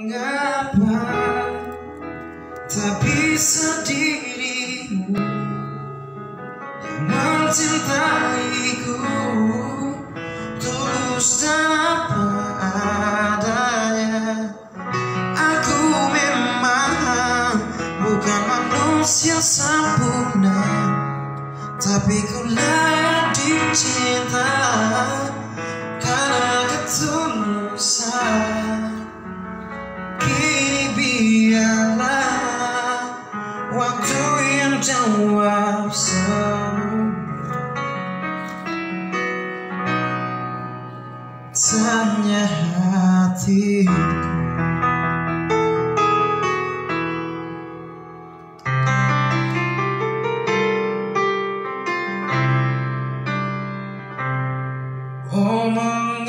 Mengapa tak bisa dirimu yang mencintaiku tulus dan apa adanya? Aku memang bukan manusia sempurna Tapi jawab semua Tanya hatiku Oh mengapa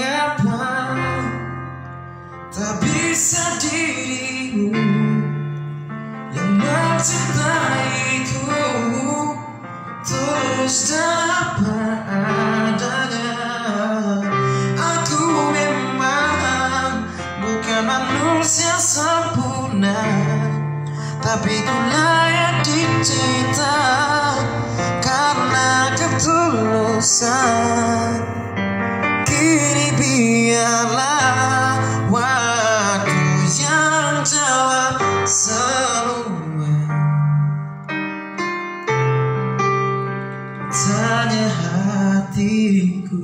terus dapat adanya Aku memang bukan manusia sempurna Tapi ku layak dicinta karena ketulusan Tanya hatiku